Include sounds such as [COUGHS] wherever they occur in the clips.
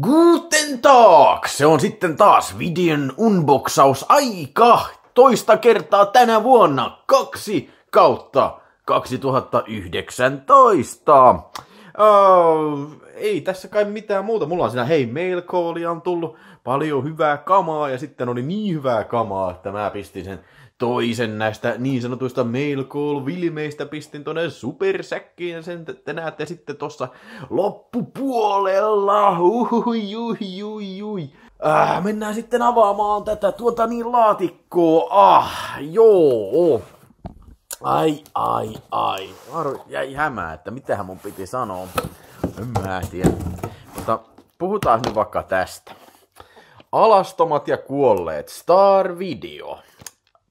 Guten Tag! Se on sitten taas videon unboxaus aika toista kertaa tänä vuonna. Kaksi kautta 2019. Uh, ei tässä kai mitään muuta. Mulla on siinä, hei, mail on tullut paljon hyvää kamaa ja sitten oli niin hyvää kamaa, että mä pistin sen toisen näistä niin sanotuista mail call vilmeistä pistin tonne supersäkkiin ja sen te näette sitten tossa loppupuolella. Uhui, uhui, uhui, uhui. Äh, mennään sitten avaamaan tätä tuota niin laatikkoa. Ah, joo. Ai, ai, ai. Arvo, jäi hämää, että mitähän mun piti sanoa. En mä tiedä. Mutta puhutaan nyt vaikka tästä. Alastomat ja kuolleet. Star Video.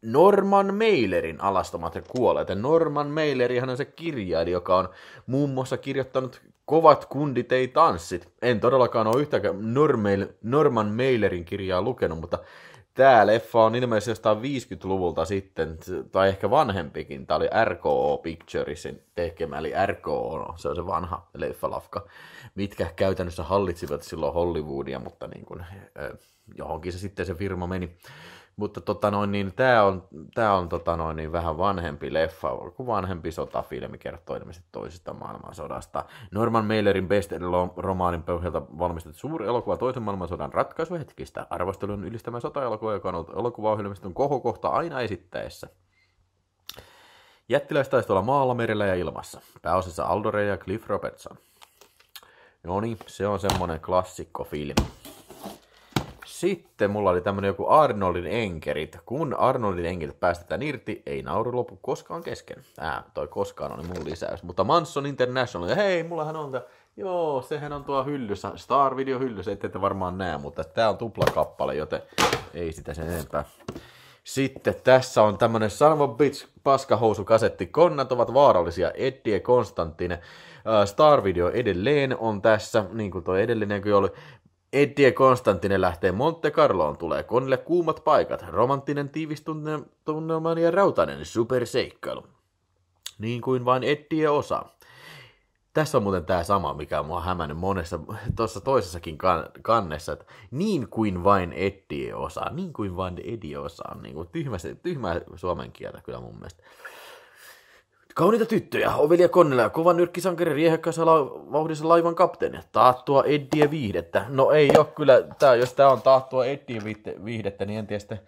Norman Mailerin alastomat ja kuolleet. Ja Norman Mailerihan on se kirjailija, joka on muun muassa kirjoittanut Kovat kundit ei tanssit. En todellakaan ole yhtäkään Normail, Norman Mailerin kirjaa lukenut, mutta tämä leffa on ilmeisesti jostain 50-luvulta sitten, tai ehkä vanhempikin. Tämä oli RKO Picturesin tekemä, eli RKO, se on se vanha leffalafka, mitkä käytännössä hallitsivat silloin Hollywoodia, mutta niin kuin, johonkin se sitten se firma meni. Mutta tota noin, niin, tämä on, tää on tota noin, niin, vähän vanhempi leffa, kuin vanhempi sotafilmi kertoo ilmeisesti toisesta maailmansodasta. Norman Mailerin best-romaanin pohjalta valmistettu suuri elokuva toisen maailmansodan ratkaisuhetkistä. Arvostelun ylistämä sota-elokuva, joka on ollut elokuvaohjelmiston kohokohta aina esittäessä. Jättiläistaistolla maalla, merellä ja ilmassa. Pääosassa Aldore ja Cliff Robertson. No niin, se on semmonen klassikkofilmi. Sitten mulla oli tämmönen joku Arnoldin enkerit. Kun Arnoldin enkerit päästetään irti, ei nauru lopu koskaan kesken. Ää, toi koskaan oli mun lisäys. Mutta Manson International, ja hei, mullahan on tää, joo, sehän on tuo hyllyssä, Star Video hyllyssä, ette te varmaan näe, mutta tää on tuplakappale, joten ei sitä sen enempää. Sitten tässä on tämmönen a Bitch paskahousukasetti. Konnat ovat vaarallisia. Eddie Konstantine. Star Video edelleen on tässä, niin kuin tuo edellinenkin oli. Eddie Konstantinen lähtee Monte Carloon, tulee konille kuumat paikat, romanttinen tiivistunnelman ja rautainen superseikkailu. Niin kuin vain Eddie osaa. Tässä on muuten tämä sama, mikä on mua hämännyt monessa, tuossa toisessakin kan, kannessa, että niin kuin vain Eddie osaa, niin kuin vain Eddie osaa, niin kuin tyhmä, tyhmä suomen kieltä kyllä mun mielestä. Kauniita tyttöjä, Ovelia Konnela, kova nyrkkisankari, riehekkässä la- vauhdissa laivan kapteeni, taattua Eddie viihdettä. No ei ole kyllä, tää, jos tää on taattua Eddie viihdettä, niin en tiedä sitten,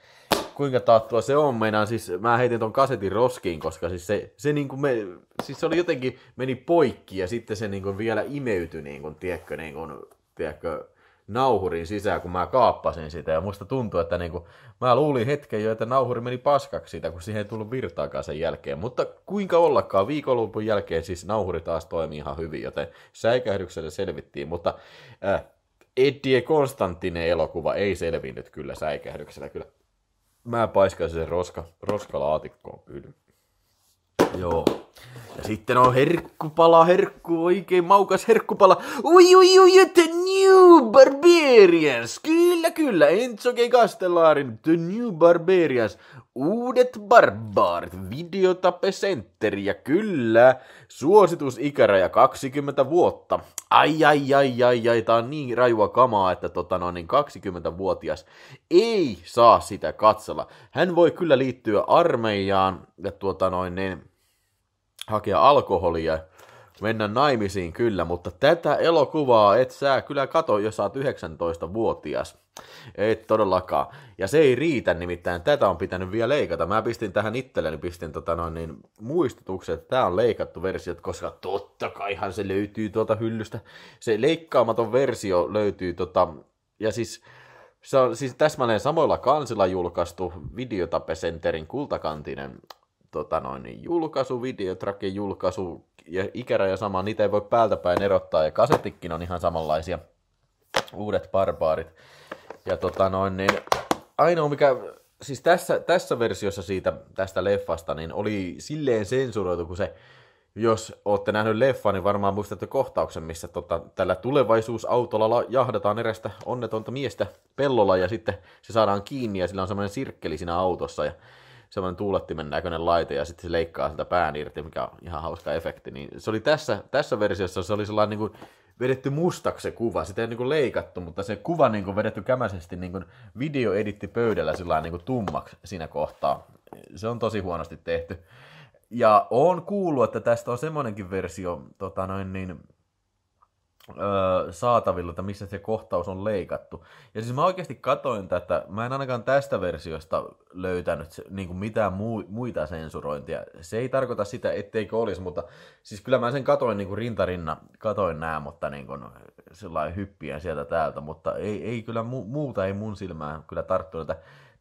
kuinka taattua se on. Meinaan siis, mä heitin ton kasetin roskiin, koska siis se, se niinku me, siis se oli jotenkin, meni poikki ja sitten se niinku vielä imeytyi niinku, tiedätkö, niinku, tiedätkö, nauhurin sisään, kun mä kaappasin sitä. Ja musta tuntuu, että niinku, mä luulin hetken jo, että nauhuri meni paskaksi siitä, kun siihen ei tullut virtaakaan sen jälkeen. Mutta kuinka ollakaan, viikonlopun jälkeen siis nauhuri taas toimii ihan hyvin, joten säikähdyksellä selvittiin. Mutta äh, Eddie Konstantine elokuva ei selvinnyt kyllä säikähdyksellä. Kyllä mä paiskasin sen roska, roskalaatikkoon kyllä. Joo. Ja sitten on herkkupala, herkku, oikein maukas herkkupala. Ui, ui, ui, The New Barbarians. Kyllä, kyllä, Enzo G. Castellarin The New Barbarians. Uudet barbaarit, videotape center ja kyllä, suositusikäraja 20 vuotta. Ai, ai, ai, ai, ai, tää on niin rajua kamaa, että tota no, niin 20-vuotias ei saa sitä katsella. Hän voi kyllä liittyä armeijaan ja tuota noin, niin, hakea alkoholia, mennä naimisiin kyllä, mutta tätä elokuvaa et sä kyllä kato, jos sä oot 19-vuotias. Et todellakaan. Ja se ei riitä, nimittäin tätä on pitänyt vielä leikata. Mä pistin tähän itselleni, pistin tota noin, niin, muistutuksen, että tää on leikattu versio, koska totta kaihan se löytyy tuolta hyllystä. Se leikkaamaton versio löytyy tota, ja siis se on siis täsmälleen samoilla kansilla julkaistu Videotape Centerin kultakantinen tota noin, niin julkaisu, videotrakin julkaisu ja ikäraja sama, niitä ei voi päältä päin erottaa ja kasettikin on ihan samanlaisia, uudet barbaarit. Ja tota noin, niin ainoa mikä, siis tässä, tässä versiossa siitä, tästä leffasta, niin oli silleen sensuroitu, kun se, jos olette nähnyt leffa, niin varmaan muistatte kohtauksen, missä tota, tällä tulevaisuusautolla jahdataan erästä onnetonta miestä pellolla ja sitten se saadaan kiinni ja sillä on semmoinen sirkkeli siinä autossa ja semmoinen tuulettimen näköinen laite ja sitten se leikkaa sitä pään irti, mikä on ihan hauska efekti. Niin se oli tässä, tässä versiossa, se oli sellainen niin kuin vedetty mustaksi se kuva. Sitä ei niin kuin leikattu, mutta se kuva niin kuin vedetty kämäisesti niin kuin videoeditti pöydällä sillä niin kuin tummaksi siinä kohtaa. Se on tosi huonosti tehty. Ja on kuullut, että tästä on semmoinenkin versio tota noin, niin, saatavilla, että missä se kohtaus on leikattu. Ja siis mä oikeasti katoin tätä, mä en ainakaan tästä versiosta löytänyt niin kuin mitään muu, muita sensurointia. Se ei tarkoita sitä, etteikö olisi, mutta siis kyllä mä sen katoin niin kuin rintarinna, katoin nää, mutta niin kuin sellainen hyppien sieltä täältä, mutta ei, ei kyllä mu, muuta ei mun silmään kyllä tarttunut.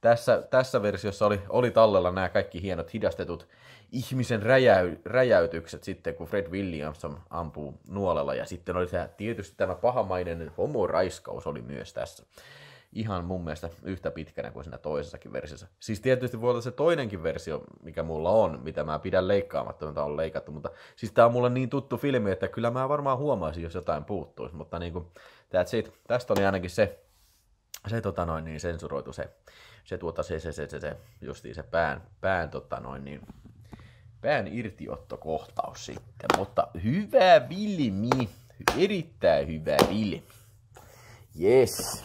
Tässä, tässä versiossa oli, oli tallella nämä kaikki hienot hidastetut ihmisen räjäy, räjäytykset sitten, kun Fred Williamson ampuu nuolella. Ja sitten oli se, tietysti tämä pahamainen homoraiskaus oli myös tässä. Ihan mun mielestä yhtä pitkänä kuin siinä toisessakin versiossa. Siis tietysti voi olla se toinenkin versio, mikä mulla on, mitä mä pidän leikkaamatta, mitä on leikattu. Mutta siis tää on mulle niin tuttu filmi, että kyllä mä varmaan huomaisin, jos jotain puuttuisi. Mutta niin kuin, that's it. Tästä oli ainakin se, se tota noin, niin sensuroitu se, se, tuota, se, se, se, se, se justiin se pään, pään tota noin, niin pään irtiottokohtaus sitten. Mutta hyvä vilmi, erittäin hyvä vilmi. Yes.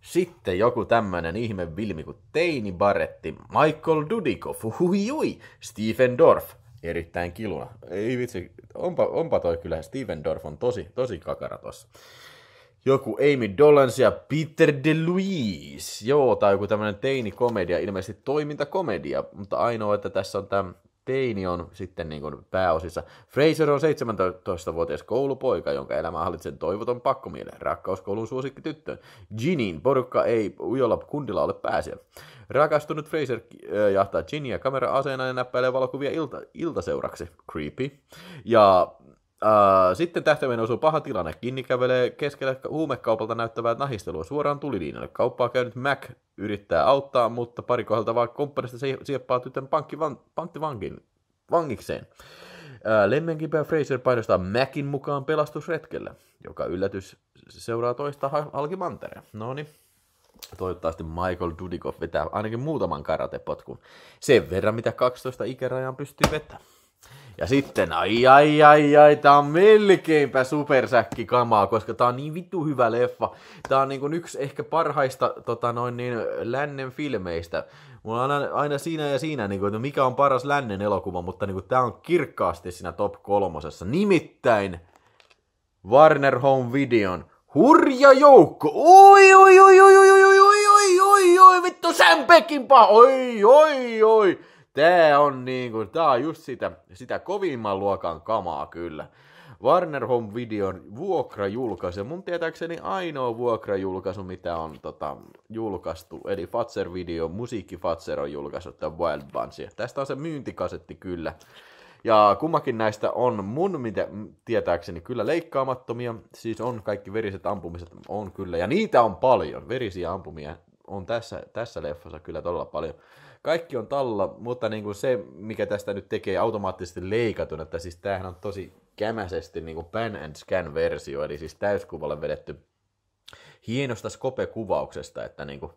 Sitten joku tämmönen ihme vilmi kuin Teini Barretti, Michael Dudikoff, hui hui, Stephen Dorff, erittäin kiluna. Ei vitsi, onpa, onpa toi kyllä, Stephen Dorff on tosi, tosi kakara tossa. Joku Amy Dollans ja Peter DeLuise, joo, tai joku tämmönen teini-komedia, ilmeisesti toimintakomedia, mutta ainoa, että tässä on tämä teini on sitten niin kuin pääosissa. Fraser on 17-vuotias koulupoika, jonka elämä hallitsee toivoton pakkomiele, rakkauskoulun suosikki tyttö. Ginin porukka ei ujolla kundilla ole pääsiä. Rakastunut Fraser äh, jahtaa Ginia kamera-aseena ja näppäilee valokuvia ilta, iltaseuraksi. Creepy. Ja Uh, sitten tähtäimeen osuu paha tilanne. Kinni kävelee keskelle huumekaupalta näyttävää nahistelua suoraan tulilinjalle. Kauppaa käynyt Mac yrittää auttaa, mutta pari kohdalta vaan komppanista sieppaa tytön pankkivan, panttivangin, vangikseen. Uh, Fraser painostaa Macin mukaan pelastusretkelle, joka yllätys seuraa toista halkimantereen. No niin. Toivottavasti Michael Dudikoff vetää ainakin muutaman karatepotkun. Sen verran, mitä 12 ikärajaan pystyy vetämään. Ja sitten, ai ai ai ai, tää on melkeinpä supersäkki kamaa, koska tää on niin vittu hyvä leffa. Tää on niin yksi ehkä parhaista tota noin niin, lännen filmeistä. Mulla on aina, siinä ja siinä, niin kuin, että mikä on paras lännen elokuva, mutta niin kuin, tää on kirkkaasti siinä top kolmosessa. Nimittäin Warner Home Videon hurja joukko. Oi, oi, oi, oi, oi, oi, oi, oi, oi, oi, vittu Sam Peckinpah, oi, oi, oi. Tää on niinku, tää on just sitä, sitä kovimman luokan kamaa kyllä. Warner Home Videon vuokrajulkaisu. Mun tietääkseni ainoa vuokrajulkaisu, mitä on tota, julkaistu. Eli Fatser Video, musiikki Fatser on julkaissut tämän Wild Bunsia. Tästä on se myyntikasetti kyllä. Ja kummakin näistä on mun mitä tietääkseni kyllä leikkaamattomia. Siis on kaikki veriset ampumiset on kyllä. Ja niitä on paljon. Verisiä ampumia on tässä, tässä leffassa kyllä todella paljon kaikki on talla, mutta niin kuin se, mikä tästä nyt tekee automaattisesti leikatun, että siis tämähän on tosi kämäisesti niin kuin pan and scan versio, eli siis täyskuvalle vedetty hienosta skope-kuvauksesta, että niin kuin,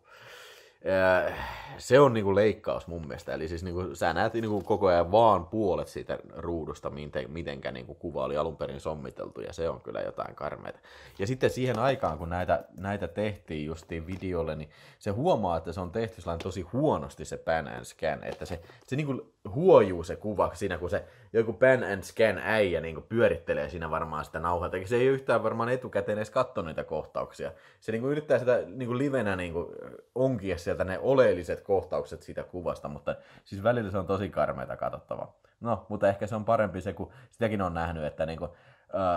se on niinku leikkaus mun mielestä. Eli siis niinku, sä näet niinku koko ajan vaan puolet siitä ruudusta, miten, mitenkä niinku kuva oli alun perin sommiteltu, ja se on kyllä jotain karmeita. Ja sitten siihen aikaan, kun näitä, näitä tehtiin justiin videolle, niin se huomaa, että se on tehty tosi huonosti se pan and scan, että se, se niinku huojuu se kuva siinä, kun se joku pan and scan äijä niinku pyörittelee siinä varmaan sitä nauhalta. Se ei yhtään varmaan etukäteen edes katso niitä kohtauksia. Se niinku yrittää sitä niinku livenä niinku onkia sieltä ne oleelliset kohtaukset siitä kuvasta, mutta siis välillä se on tosi karmeita katsottava. No, mutta ehkä se on parempi se, kun sitäkin on nähnyt, että niinku, Uh,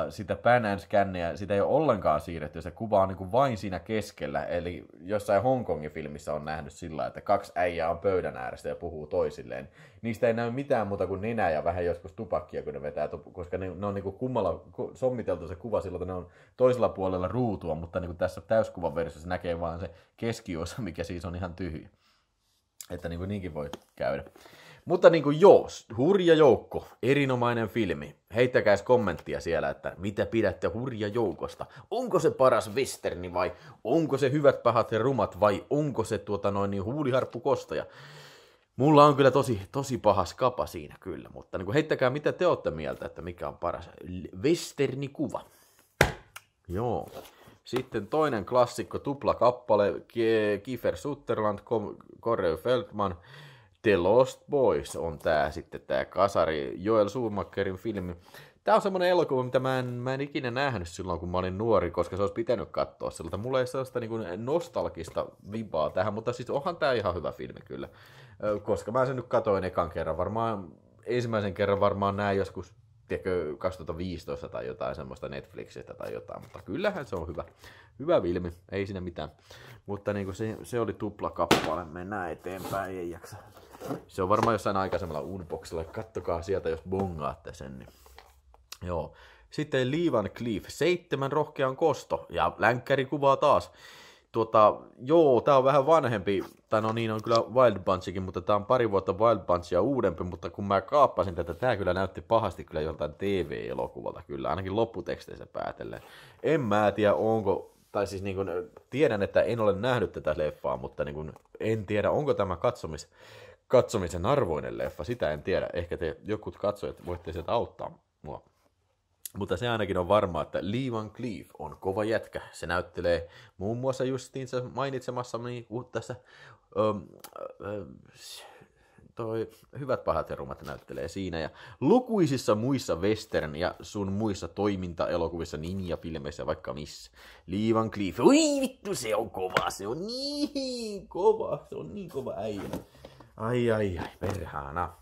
sitä pan and scannia, sitä ei ole ollenkaan siirretty, se kuva on niin kuin vain siinä keskellä, eli jossain Hongkongin filmissä on nähnyt sillä, että kaksi äijää on pöydän ääressä ja puhuu toisilleen. Niistä ei näy mitään muuta kuin nenää ja vähän joskus tupakkia, kun ne vetää, koska ne, ne on niin kuin kummalla sommiteltu se kuva sillä, että ne on toisella puolella ruutua, mutta niin kuin tässä täyskuvan versiossa näkee vain se keskiosa, mikä siis on ihan tyhjä. Että niin kuin niinkin voi käydä. Mutta niin kuin joo, hurja joukko, erinomainen filmi. Heittäkääs kommenttia siellä, että mitä pidätte hurja joukosta. Onko se paras westerni vai onko se hyvät, pahat ja rumat vai onko se tuota noin niin huuliharppukostaja. Mulla on kyllä tosi, tosi paha skapa siinä kyllä, mutta niin kuin heittäkää mitä te olette mieltä, että mikä on paras westernikuva. Joo. Sitten toinen klassikko, tupla kappale, Kiefer Sutherland, Corey Feldman, The Lost Boys on tää sitten tää kasari Joel Schumacherin filmi. Tää on semmonen elokuva, mitä mä en, mä en ikinä nähnyt silloin, kun mä olin nuori, koska se olisi pitänyt katsoa siltä. Mulla ei sellaista niin nostalgista vibaa tähän, mutta siis onhan tää ihan hyvä filmi kyllä. Koska mä sen nyt katoin ekan kerran, varmaan ensimmäisen kerran varmaan näin joskus tiedätkö, 2015 tai jotain semmoista Netflixistä tai jotain, mutta kyllähän se on hyvä, hyvä filmi, ei siinä mitään. Mutta niin kuin se, se oli tupla kappale, mennään eteenpäin, ei jaksa. Se on varmaan jossain aikaisemmalla unboxilla, kattokaa sieltä, jos bongaatte sen. Niin. Joo. Sitten Liivan Cliff, seitsemän rohkean kosto, ja länkkäri kuvaa taas. Tuota, joo, tää on vähän vanhempi, tai no niin on kyllä Wild Bunchikin, mutta tää on pari vuotta Wild Bunchia uudempi, mutta kun mä kaappasin tätä, tää kyllä näytti pahasti kyllä joltain TV-elokuvalta kyllä, ainakin lopputeksteissä päätellen. En mä tiedä, onko, tai siis niin kuin, tiedän, että en ole nähnyt tätä leffaa, mutta niin kuin, en tiedä, onko tämä katsomis, katsomisen arvoinen leffa, sitä en tiedä. Ehkä te jokut katsojat voitte sieltä auttaa mua. Mutta se ainakin on varma, että Lee Van Cleef on kova jätkä. Se näyttelee muun muassa justiinsa mainitsemassani tässä ö, ö, toi Hyvät pahat ja rumat näyttelee siinä. Ja lukuisissa muissa western ja sun muissa toimintaelokuvissa, ninja-filmeissä vaikka missä. Lee Van Cleef, oi vittu se on kova, se on niin kova, se on niin kova äijä. Ai ai ai, perhana.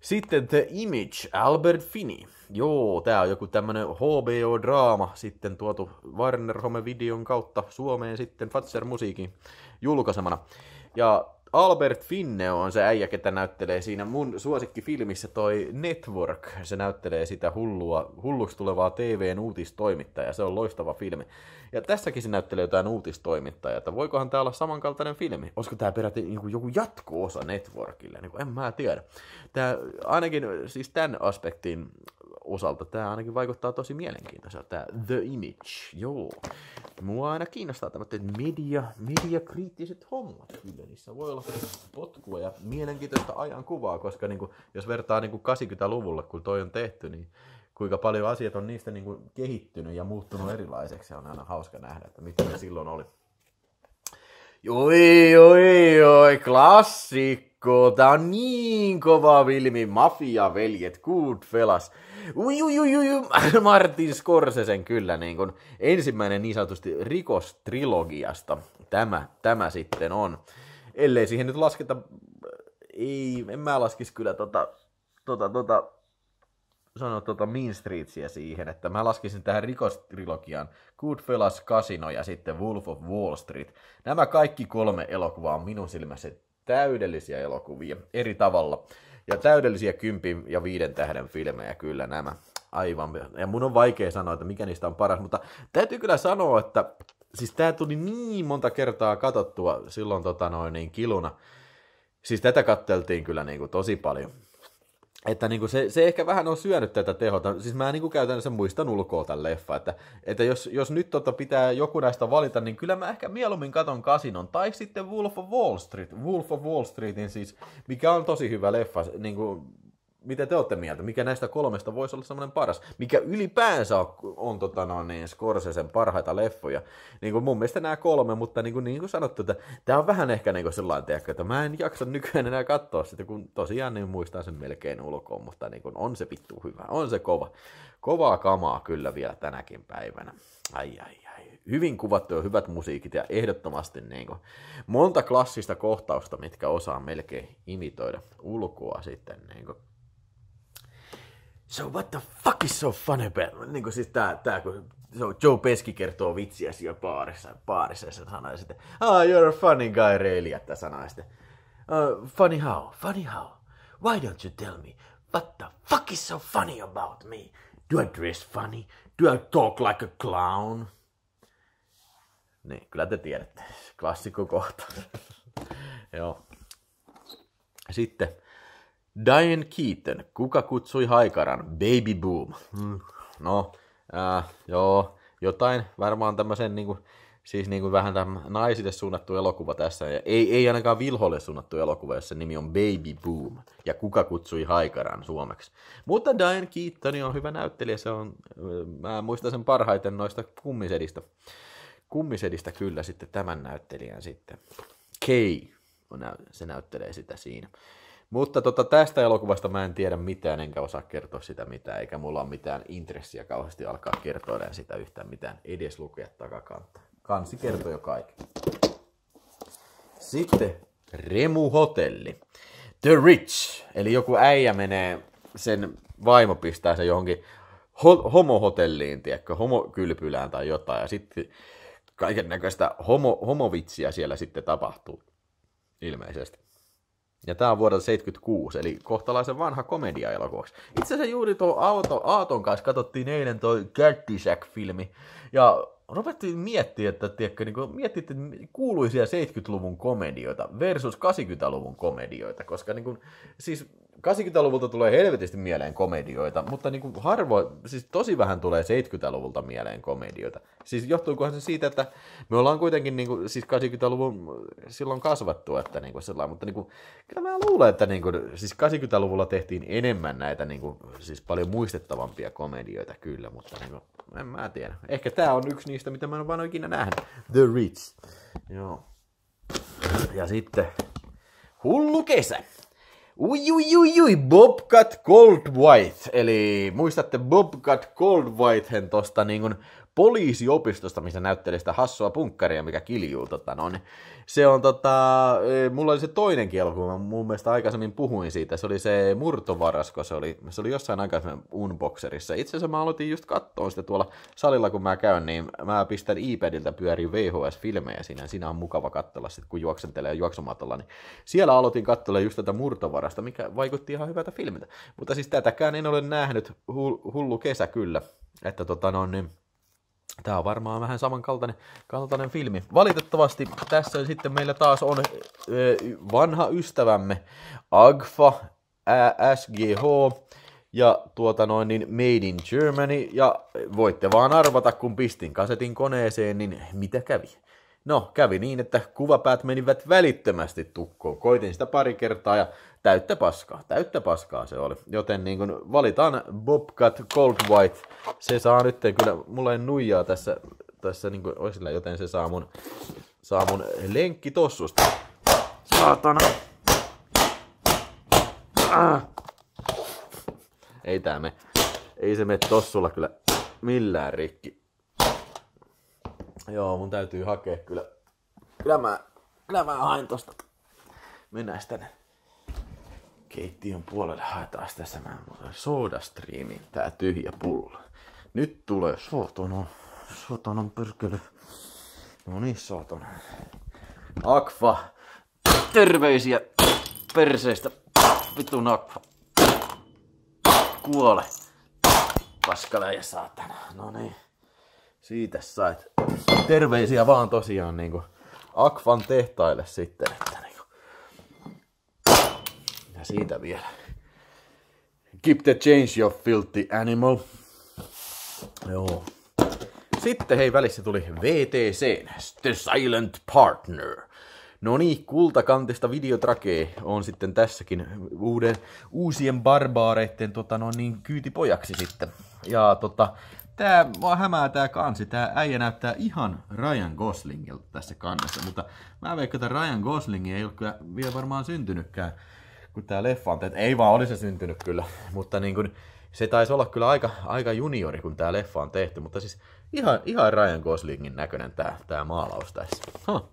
Sitten The Image, Albert Finney. Joo, tää on joku tämmönen HBO-draama sitten tuotu Warner Home Videon kautta Suomeen sitten Fatser Musiikin julkaisemana. Ja Albert Finne on se äijä, ketä näyttelee siinä mun suosikkifilmissä toi Network. Se näyttelee sitä hullua, hulluksi tulevaa TVn uutistoimittajaa. Se on loistava filmi. Ja tässäkin se näyttelee jotain uutistoimittajaa. Että voikohan tää olla samankaltainen filmi? Olisiko tää peräti niin joku jatko-osa Networkille? Niin kuin, en mä tiedä. Tää, ainakin siis tämän aspektin osalta tämä ainakin vaikuttaa tosi mielenkiintoiselta, tämä The Image, joo. Mua aina kiinnostaa tämmöiset media, mediakriittiset hommat, kyllä niissä voi olla potkua ja mielenkiintoista ajan kuvaa, koska niin kuin, jos vertaa niin kuin 80-luvulla, kun toi on tehty, niin kuinka paljon asiat on niistä niin kuin kehittynyt ja muuttunut erilaiseksi, on aina hauska nähdä, että mitä ne silloin oli. Joi, joi, joi, klassikko. Tää on niin kova filmi. Mafia, veljet, Goodfellas. Ui, ui, ui, ui, [LAUGHS] Martin Scorsesen kyllä niin kun ensimmäinen niin sanotusti rikostrilogiasta tämä, tämä sitten on. Ellei siihen nyt lasketa, ei, en mä laskisi kyllä tota, tota, tota, sanoa tota Mean Streetsia siihen, että mä laskisin tähän rikostrilogiaan Goodfellas, Casino ja sitten Wolf of Wall Street. Nämä kaikki kolme elokuvaa on minun silmässä täydellisiä elokuvia eri tavalla. Ja täydellisiä kympin ja viiden tähden filmejä kyllä nämä. Aivan. Ja mun on vaikea sanoa, että mikä niistä on paras, mutta täytyy kyllä sanoa, että siis tää tuli niin monta kertaa katsottua silloin tota noin niin kiluna. Siis tätä katteltiin kyllä niin kuin tosi paljon että niin kuin se, se ehkä vähän on syönyt tätä tehota. Siis mä niin kuin käytännössä muistan ulkoa tämän leffa, että, että jos, jos nyt tota pitää joku näistä valita, niin kyllä mä ehkä mieluummin katon Kasinon, tai sitten Wolf of Wall Street, Wolf of Wall Streetin siis, mikä on tosi hyvä leffa, niin kuin mitä te olette mieltä? Mikä näistä kolmesta voisi olla semmoinen paras? Mikä ylipäänsä on, tota no, niin, Scorsesen parhaita leffoja? Niin kuin mun mielestä nämä kolme, mutta niin kuin, niin kuin sanottu, että tämä on vähän ehkä niin kuin sellainen, tiedäkö, että mä en jaksa nykyään enää katsoa sitä, kun tosiaan niin muistaa sen melkein ulkoon, mutta niin kuin, on se vittu hyvä, on se kova. Kovaa kamaa kyllä vielä tänäkin päivänä. Ai ai ai. Hyvin kuvattu ja hyvät musiikit ja ehdottomasti niin kuin, monta klassista kohtausta, mitkä osaa melkein imitoida ulkoa sitten niin kuin, So what the fuck is so funny about? Niin kuin siis tää, tää kun so Joe Pesci kertoo vitsiä siellä baarissa, baarissa ja se sanoo sitten, ah, you're a funny guy, Reili, että sanoo sitten, uh, funny how, funny how, why don't you tell me, what the fuck is so funny about me? Do I dress funny? Do I talk like a clown? Niin, kyllä te tiedätte. Klassikko kohta. [LAUGHS] Joo. Sitten Diane Keaton, kuka kutsui haikaran? Baby Boom. Hmm. No, äh, joo, jotain, varmaan tämmöisen niin kuin, siis niin kuin vähän naisille suunnattu elokuva tässä, ja ei, ei ainakaan Vilholle suunnattu elokuva, jossa nimi on Baby Boom, ja kuka kutsui Haikaran suomeksi. Mutta Diane Keaton on hyvä näyttelijä, se on, mä muistan sen parhaiten noista kummisedistä, kummisedistä kyllä sitten tämän näyttelijän sitten. Kay, se näyttelee sitä siinä. Mutta tota, tästä elokuvasta mä en tiedä mitään, enkä osaa kertoa sitä mitään, eikä mulla ole mitään intressiä kauheasti alkaa kertoa sitä yhtään mitään, edes lukea takakanta. Kansi kertoo jo kaikki. Sitten Remu Hotelli. The Rich, eli joku äijä menee, sen vaimo pistää se johonkin ho- homohotelliin, tiedätkö, homokylpylään tai jotain, ja sitten kaiken näköistä homo, homovitsiä siellä sitten tapahtuu, ilmeisesti. Ja tämä on vuodelta 76, eli kohtalaisen vanha komedia-elokuvaksi. Itse asiassa juuri tuo Aaton, Aaton kanssa katsottiin eilen toi Caddyshack-filmi, ja ruvettiin miettiä, että tiedätkö, niin miettii, että kuuluisia 70-luvun komedioita versus 80-luvun komedioita, koska niin kuin, siis 80-luvulta tulee helvetisti mieleen komedioita, mutta niin kuin harvoin, siis tosi vähän tulee 70-luvulta mieleen komedioita. Siis johtuukohan se siitä, että me ollaan kuitenkin niin kuin, siis 80-luvun silloin kasvattu, että niin kuin sellainen, mutta niin kuin, kyllä mä luulen, että niin kuin, siis 80-luvulla tehtiin enemmän näitä niin kuin, siis paljon muistettavampia komedioita kyllä, mutta niin kuin, en mä tiedä. Ehkä tää on yksi niistä, mitä mä en vaan ikinä nähnyt. The Rich. Joo. Ja sitten Hullu kesä. Ui, ui, ui, ui, Bobcat White. Eli muistatte Bobcat Whitehen tosta niin kuin poliisiopistosta, missä näyttelee sitä hassua punkkaria, mikä kiljuu. Tota, no, niin se on tota, e, mulla oli se toinen elokuva, mä mun mielestä aikaisemmin puhuin siitä, se oli se Murtovarasko, se oli, se oli jossain aikaisemmin Unboxerissa. Itse asiassa mä aloitin just katsoa sitä tuolla salilla, kun mä käyn, niin mä pistän iPadilta pyöriin VHS-filmejä siinä, siinä on mukava katsella sit, kun juoksentelee juoksumatolla, niin siellä aloitin katsella just tätä Murtovarasta, mikä vaikutti ihan hyvältä filmiltä. Mutta siis tätäkään en ole nähnyt, hullu kesä kyllä, että tota no niin, Tämä on varmaan vähän samankaltainen kaltainen filmi. Valitettavasti tässä sitten meillä taas on vanha ystävämme Agfa SGH ja tuota noin niin Made in Germany ja voitte vaan arvata kun pistin kasetin koneeseen niin mitä kävi. No, kävi niin, että kuvapäät menivät välittömästi tukkoon. Koitin sitä pari kertaa ja täyttä paskaa, täyttä paskaa se oli. Joten niin kun valitaan Bobcat Cold White, se saa nyt kyllä, mulla ei nuijaa tässä, tässä niin kuin osilla, joten se saa mun, saa mun lenkki tossusta. Saatana. Ah. Ei tää me, ei se me tossulla kyllä millään rikki. Joo, mun täytyy hakea kyllä. Kyllä mä, kyllä mä hain tosta. Mennään tänne keittiön puolelle. Haetaan tässä mä Streamin tää tyhjä pullo. Nyt tulee sotona. Sotonan pyrkele. No niin, sotona. Akfa. Terveisiä perseistä. Vittu Akfa. Kuole. Paskaläjä saatana. No niin. Siitä sait. Terveisiä vaan tosiaan niinku Akvan tehtaille sitten. Ja siitä vielä. Keep the change, you filthy animal. Joo. Sitten hei välissä tuli VTC, The Silent Partner. No niin, kultakantista videotrakee on sitten tässäkin uuden, uusien barbaareiden tota, no niin, kyytipojaksi sitten. Ja tota, tää, mua hämää tää kansi, tää äijä näyttää ihan Ryan Goslingilta tässä kannessa, mutta mä veikkaan, että Ryan Gosling ei ole kyllä vielä varmaan syntynytkään, kun tää leffa on tehty. Ei vaan olisi se syntynyt kyllä, [LAUGHS] mutta niin kun, se taisi olla kyllä aika, aika juniori, kun tää leffa on tehty, mutta siis ihan, ihan Ryan Goslingin näköinen tää, tää maalaus tässä. Huh.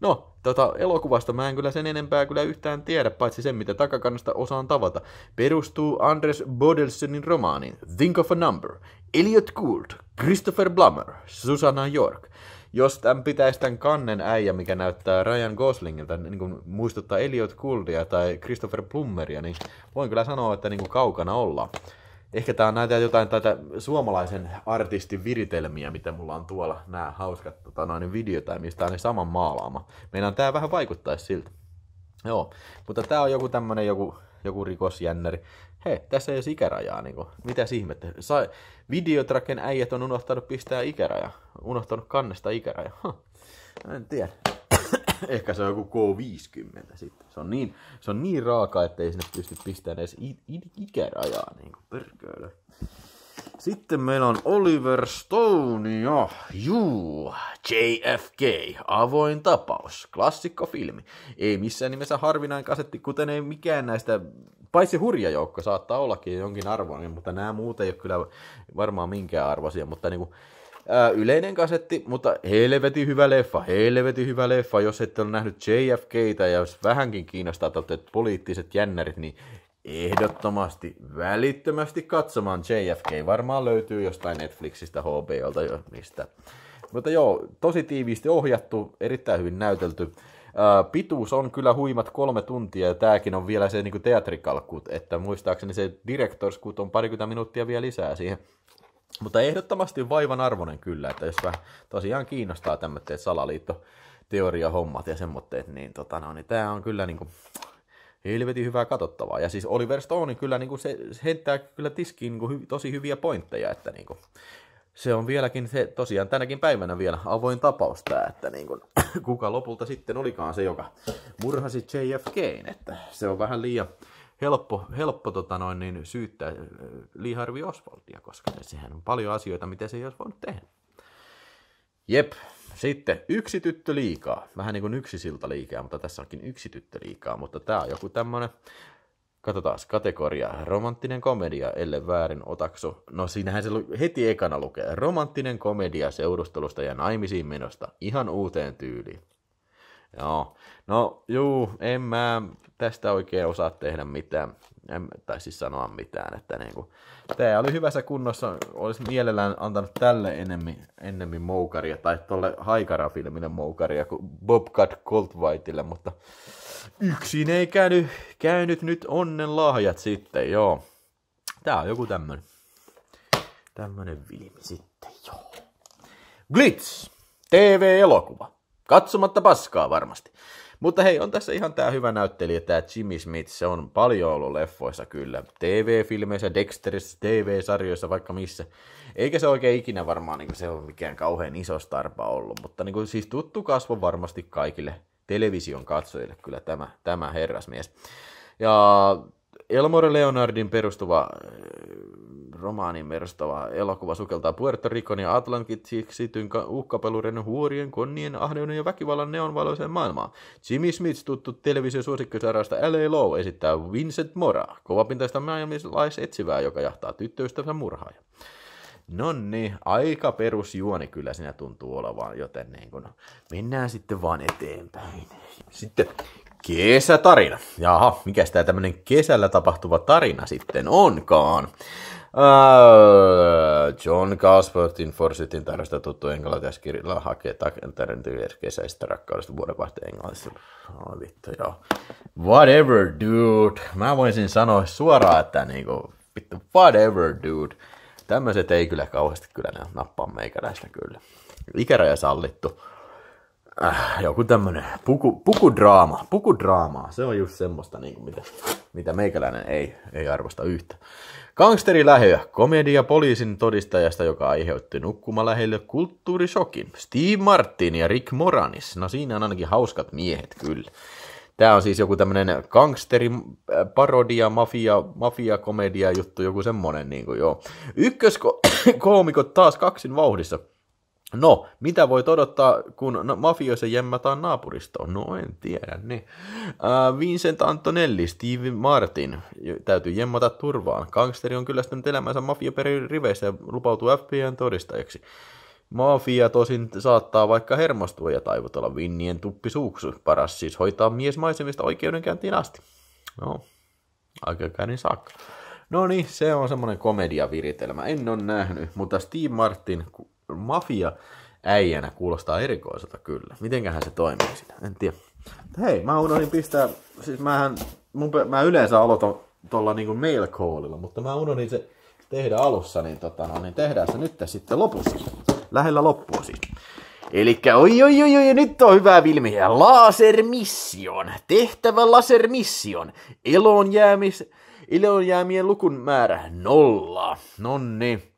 No, tota, elokuvasta mä en kyllä sen enempää kyllä yhtään tiedä, paitsi sen, mitä takakannasta osaan tavata. Perustuu Andres Bodelsonin romaaniin Think of a Number, Elliot Gould, Christopher Blummer, Susanna York. Jos tämän pitäisi tämän kannen äijä, mikä näyttää Ryan Goslingilta, niin kuin muistuttaa Elliot Gouldia tai Christopher Plummeria, niin voin kyllä sanoa, että niin kuin kaukana ollaan. Ehkä tää on näitä jotain tätä suomalaisen artistin viritelmiä, mitä mulla on tuolla, nämä hauskat tota, noin videota, mistä on ne saman maalaama. Meidän tää vähän vaikuttaisi siltä. Joo, mutta tää on joku tämmönen joku joku rikosjännäri. Hei, tässä ei ole ikärajaa, niin kuin, mitäs ihmettä. Sa- Videotraken äijät on unohtanut pistää ikäraja, unohtanut kannesta ikäraja. Huh. En tiedä. [COUGHS] Ehkä se on joku K50 sitten. Se on niin, se on niin raaka, että ei sinne pysty pistämään edes i- i- ikärajaa, niin kuin. Sitten meillä on Oliver Stone ja juu, JFK, avoin tapaus, klassikkofilmi. Ei missään nimessä harvinainen kasetti, kuten ei mikään näistä, paitsi hurja joukko saattaa ollakin jonkin arvoinen, mutta nämä muut ei ole kyllä varmaan minkään arvoisia, mutta niinku, ää, yleinen kasetti, mutta helvetin hyvä leffa, helvetin hyvä leffa, jos ette ole nähnyt JFKtä ja jos vähänkin kiinnostaa että poliittiset jännärit, niin ehdottomasti välittömästi katsomaan JFK. Varmaan löytyy jostain Netflixistä, HBOlta, jo mistä. Mutta joo, tosi tiiviisti ohjattu, erittäin hyvin näytelty. Pituus on kyllä huimat kolme tuntia, ja tääkin on vielä se niin teatrikalkut, että muistaakseni se director's cut on parikymmentä minuuttia vielä lisää siihen. Mutta ehdottomasti vaivan arvoinen kyllä, että jos vähän tosiaan kiinnostaa tämmöiset salaliitto teoria hommat ja semmoitteet, niin, tota, no, niin tämä on kyllä niinku helvetin hyvää katsottavaa. Ja siis Oliver Stone kyllä niinku se, se heittää kyllä tiskiin niinku hy, tosi hyviä pointteja, että niinku, se on vieläkin se tosiaan tänäkin päivänä vielä avoin tapaus tämä, että niinku, [CLEARS THROAT] kuka lopulta sitten olikaan se, joka murhasi JFK, että se on vähän liian helppo, helppo tota noin, niin syyttää äh, Lee Harvey Oswaldia, koska sehän on paljon asioita, mitä se ei olisi voinut tehdä. Jep. Sitten yksi tyttö liikaa. Vähän niin kuin yksi silta liikaa, mutta tässä onkin yksi tyttö liikaa. Mutta tää on joku tämmönen, katsotaan, kategoria, romanttinen komedia, ellei väärin otaksu. No siinähän se heti ekana lukee, romanttinen komedia seurustelusta ja naimisiin menosta, ihan uuteen tyyliin. Joo, no juu, en mä tästä oikein osaa tehdä mitään, en, tai siis sanoa mitään, että niinku, tää oli hyvässä kunnossa, olisi mielellään antanut tälle enemmän, enemmän moukaria, tai tolle Haikara-filmille moukaria kuin Bobcat Goldwhiteille, mutta yksin ei käynyt, käynyt nyt onnen lahjat sitten, joo. Tää on joku tämmönen, tämmönen filmi sitten, joo. Glitz, TV-elokuva. Katsomatta paskaa varmasti. Mutta hei, on tässä ihan tää hyvä näyttelijä, tää Jimmy Smith, se on paljon ollut leffoissa kyllä. TV-filmeissä, Dexterissä, TV-sarjoissa, vaikka missä. Eikä se oikein ikinä varmaan niin se on mikään kauhean iso starpa ollut, mutta niin kuin, siis tuttu kasvo varmasti kaikille television katsojille kyllä tämä, tämä herrasmies. Ja Elmore Leonardin perustuva romaanin perustuva elokuva sukeltaa Puerto Ricon ja Atlantikityn uhkapelureiden huorien, konnien, ahneuden ja väkivallan neonvaloiseen maailmaan. Jimmy Smith, tuttu televisiosuosikkisarjasta L.A. Low, esittää Vincent Mora, kovapintaista maailmanlaisetsivää, joka jahtaa tyttöystävänsä murhaaja. No niin, aika perusjuoni kyllä siinä tuntuu olevan, joten niin kun, mennään sitten vaan eteenpäin. Sitten kesätarina. Jaha, mikä tämä tämmönen kesällä tapahtuva tarina sitten onkaan? Uh, John Caspertin Forsytin tarjosta tuttu englantilaiskirjalla hakee takentaren kesäistä rakkaudesta vuodenvaihteen englannista. Oh, vittu, joo. Whatever, dude. Mä voisin sanoa suoraan, että niinku, vittu, whatever, dude. Tämmöiset ei kyllä kauheasti kyllä ne nappaa meikäläistä kyllä. Ikäraja sallittu. Äh, joku tämmönen puku, pukudraama, pukudraamaa. Se on just semmoista, niin kuin mitä, mitä meikäläinen ei, ei arvosta yhtä. Gangsteri lähöä, komedia poliisin todistajasta, joka aiheutti nukkumaläheille kulttuurishokin. Steve Martin ja Rick Moranis, no siinä on ainakin hauskat miehet kyllä. Tämä on siis joku tämmönen gangsteri parodia, mafia, mafia komedia juttu, joku semmonen niin kuin joo. Ykköskoomikot [COUGHS] taas kaksin vauhdissa. No, mitä voi odottaa, kun mafioisen jemmataan naapuristoon? No, en tiedä. Niin. Äh, Vincent Antonelli, Steve Martin, täytyy jemmata turvaan. Gangsteri on kyllästynyt elämänsä mafiaperin riveissä ja lupautuu FBIn todistajaksi. Mafia tosin saattaa vaikka hermostua ja taivutella vinnien tuppisuuksu. Paras siis hoitaa miesmaisemista oikeudenkäyntiin asti. No, oikeudenkäynnin saakka. No niin, se on semmoinen komediaviritelmä. En ole nähnyt, mutta Steve Martin mafia äijänä kuulostaa erikoiselta kyllä. Mitenköhän se toimii sitä? En tiedä. Hei, mä unohdin pistää, siis mähän, mun, mä yleensä aloitan tuolla niinku mail callilla, mutta mä unohdin se tehdä alussa, niin, tota, no, niin tehdään se nyt sitten lopussa. Lähellä loppua siis. Eli oi oi oi oi, nyt on hyvä filmi. Laser Mission. Tehtävä Laser Mission. Eloon jäämis, eloon jäämien lukun määrä nolla. Nonni.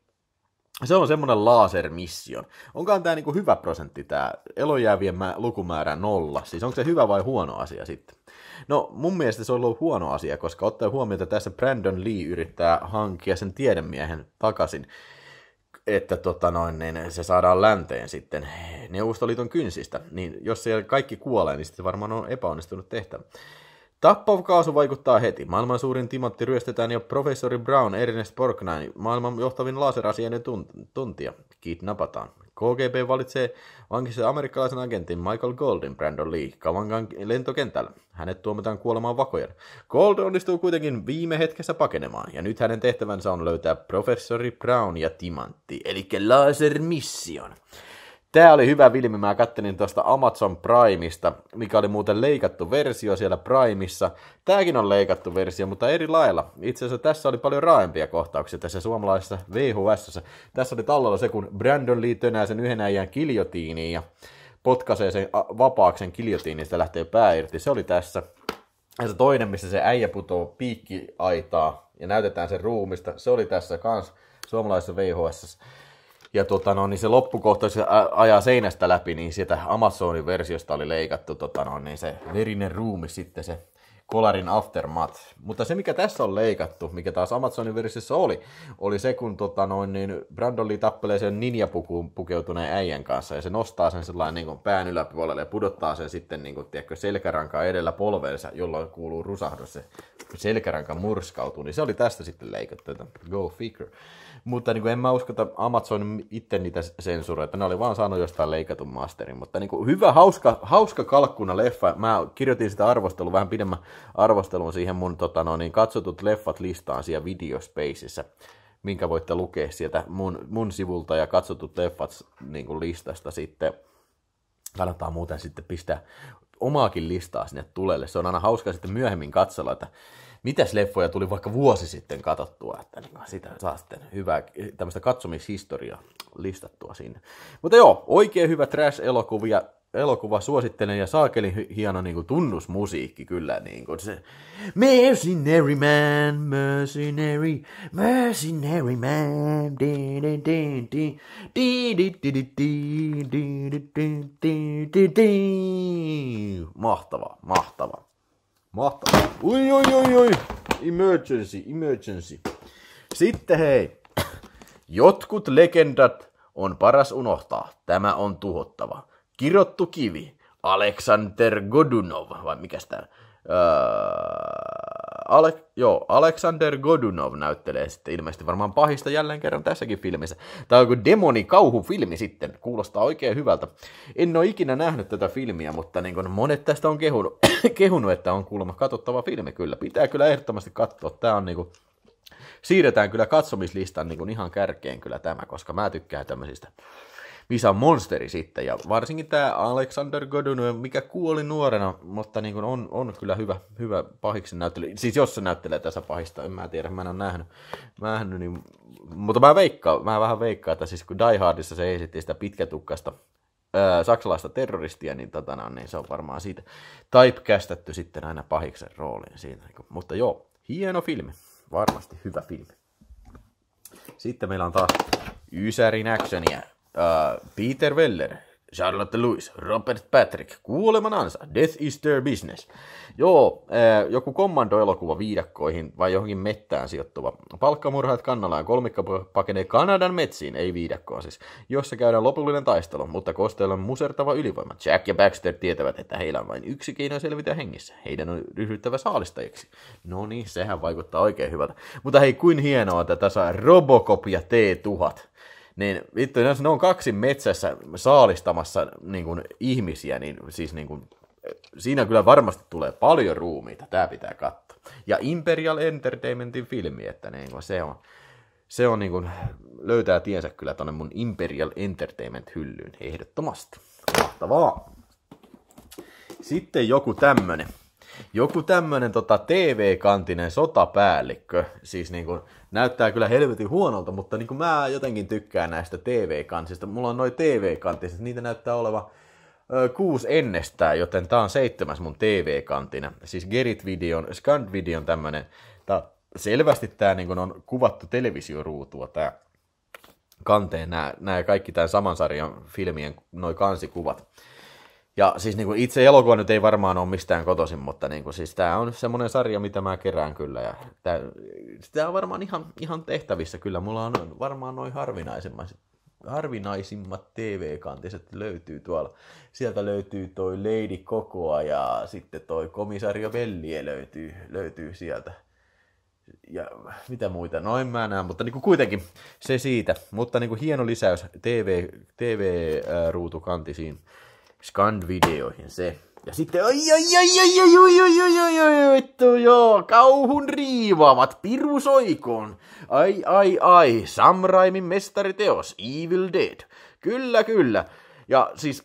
Se on semmonen laser mission. Onkaan tää niinku hyvä prosentti tää elojäävien mä- lukumäärä nolla? Siis onko se hyvä vai huono asia sitten? No mun mielestä se on ollut huono asia, koska ottaa huomioon, että tässä Brandon Lee yrittää hankkia sen tiedemiehen takaisin, että tota noin, niin se saadaan länteen sitten Neuvostoliiton kynsistä, niin jos siellä kaikki kuolee, niin sitten varmaan on epäonnistunut tehtävä. Tappava kaasu vaikuttaa heti. Maailman suurin timantti ryöstetään jo professori Brown Ernest Borgnine, maailman johtavin laserasioiden tunt- tuntija, kidnapataan. KGB valitsee vankissa amerikkalaisen agentin Michael Goldin Brandon Lee Kavangan lentokentällä. Hänet tuomitaan kuolemaan vakojen. Gold onnistuu kuitenkin viime hetkessä pakenemaan, ja nyt hänen tehtävänsä on löytää professori Brown ja timantti, eli laser mission. Tää oli hyvä filmi, mä kattelin tuosta Amazon Primeista, mikä oli muuten leikattu versio siellä Primeissa. Tääkin on leikattu versio, mutta eri lailla. Itse asiassa tässä oli paljon raaempia kohtauksia tässä suomalaisessa VHS. Tässä oli tallella se, kun Brandon Lee tönää sen yhden äijän kiljotiiniin ja potkaisee sen vapaaksen kiljotiiniin, sitä lähtee pää irti. Se oli tässä. Ja se toinen, missä se äijä putoo piikkiaitaa ja näytetään sen ruumista, se oli tässä kans suomalaisessa VHS. Ja tota, no, niin se loppukohta, se ajaa seinästä läpi, niin sieltä Amazonin versiosta oli leikattu tota, no, niin se verinen ruumi sitten se Kolarin Aftermath. Mutta se, mikä tässä on leikattu, mikä taas Amazonin versiossa oli, oli se, kun tota, noin, niin Brandon Lee tappelee sen ninjapukuun pukeutuneen äijän kanssa, ja se nostaa sen sellainen niin kuin pään yläpuolelle ja pudottaa sen sitten niin kuin, tiedätkö, selkärankaa edellä polveensa, jolloin kuuluu rusahdus, se selkäranka murskautuu, niin se oli tästä sitten leikattu, go figure. Mutta niin kuin en mä usko, että Amazon itse niitä sensuroita, ne oli vaan saanut jostain leikatun masterin, mutta niin kuin hyvä, hauska, hauska kalkkuna leffa. Mä kirjoitin sitä arvostelua, vähän pidemmän arvostelun siihen mun tota, no, niin katsotut leffat listaan siellä Videospacessa, minkä voitte lukea sieltä mun, mun sivulta ja katsotut leffat niin kuin listasta sitten. Kannattaa muuten sitten pistää omaakin listaa sinne tulelle. Se on aina hauska sitten myöhemmin katsella, että mitäs leffoja tuli vaikka vuosi sitten katsottua, että niin sitä saa sitten hyvää tämmöistä katsomishistoriaa listattua sinne. Mutta joo, oikein hyvä trash-elokuvia, elokuva suosittelen ja saakeli hieno niin kuin, tunnusmusiikki kyllä. Niin kuin se, mercenary man, mercenary, mercenary man. Mahtava, mahtava. Mahtavaa. Ui, ui, ui, ui. Emergency, emergency. Sitten hei. Jotkut legendat on paras unohtaa. Tämä on tuhottava. Kirottu kivi. Alexander Godunov, vai mikä tämä? Öö, Ale- joo, Alexander Godunov näyttelee sitten ilmeisesti varmaan pahista jälleen kerran tässäkin filmissä. Tämä on joku demoni kauhufilmi sitten, kuulostaa oikein hyvältä. En ole ikinä nähnyt tätä filmiä, mutta niin kuin monet tästä on kehunut, [COUGHS] kehunut, että on kuulemma katsottava filmi kyllä. Pitää kyllä ehdottomasti katsoa. Tämä on niin kuin, siirretään kyllä katsomislistan niin kuin ihan kärkeen kyllä tämä, koska mä tykkään tämmöisistä missä on monsteri sitten, ja varsinkin tämä Alexander Godunov, mikä kuoli nuorena, mutta niin kuin on, on kyllä hyvä, hyvä pahiksen näyttely. Siis jos se näyttelee tässä pahista, en mä tiedä, mä en ole nähnyt, nähnyt niin, mutta mä veikkaan, mä vähän veikkaan, että siis kun Die Hardissa se esitti sitä pitkätukkasta ää, saksalaista terroristia, niin, tota, no, niin se on varmaan siitä typecastattu sitten aina pahiksen rooliin siinä. Mutta joo, hieno filmi, varmasti hyvä filmi. Sitten meillä on taas Ysärin actionia. Uh, Peter Weller, Charlotte Lewis, Robert Patrick, kuoleman ansa, Death is their business. Joo, uh, joku kommando-elokuva viidakkoihin vai johonkin mettään sijoittuva. Palkkamurhaat kannalla ja kolmikko pakenee Kanadan metsiin, ei viidakkoon siis, jossa käydään lopullinen taistelu, mutta kosteella on musertava ylivoima. Jack ja Baxter tietävät, että heillä on vain yksi keino selvitä hengissä. Heidän on ryhdyttävä saalistajiksi. No niin, sehän vaikuttaa oikein hyvältä. Mutta hei, kuin hienoa, että tässä Robocop ja T-1000 niin vittu, jos ne on kaksi metsässä saalistamassa niin kuin, ihmisiä, niin siis niin kuin, siinä kyllä varmasti tulee paljon ruumiita, tämä pitää katsoa. Ja Imperial Entertainmentin filmi, että niin kuin, se on, se on niin kuin, löytää tiensä kyllä tonne mun Imperial Entertainment hyllyyn ehdottomasti. Mahtavaa. Sitten joku tämmönen. joku tämmönen tota, TV-kantinen sotapäällikkö, siis niin kuin, näyttää kyllä helvetin huonolta, mutta niin kuin mä jotenkin tykkään näistä TV-kansista. Mulla on noin TV-kantiset, niitä näyttää olevan ö, kuusi ennestään, joten tää on seitsemäs mun TV-kantina. Siis Gerit-videon, Scand-videon tämmönen, tää, selvästi tää niin on kuvattu televisioruutua, tää kanteen, nämä kaikki tämän saman sarjan filmien noin kansikuvat. Ja siis niin kuin itse elokuva nyt ei varmaan ole mistään kotoisin, mutta niin kuin, siis tämä on semmoinen sarja, mitä mä kerään kyllä. Ja tämä, on varmaan ihan, ihan tehtävissä kyllä. Mulla on varmaan noin harvinaisimmat, harvinaisimmat TV-kantiset löytyy tuolla. Sieltä löytyy toi Lady Kokoa ja sitten toi Komisario Vellie löytyy, löytyy sieltä ja mitä muita, no en mä näe, mutta niin kuin kuitenkin se siitä. Mutta niin kuin hieno lisäys TV, TV-ruutukantisiin Scand-videoihin se. Ja sitten, ai ai ai ai ai ai ai ai ai ai vittu joo, kauhun riivaamat, piru soikoon. Ai ai ai, Sam Raimin mestariteos, Evil Dead. Kyllä kyllä. Ja siis,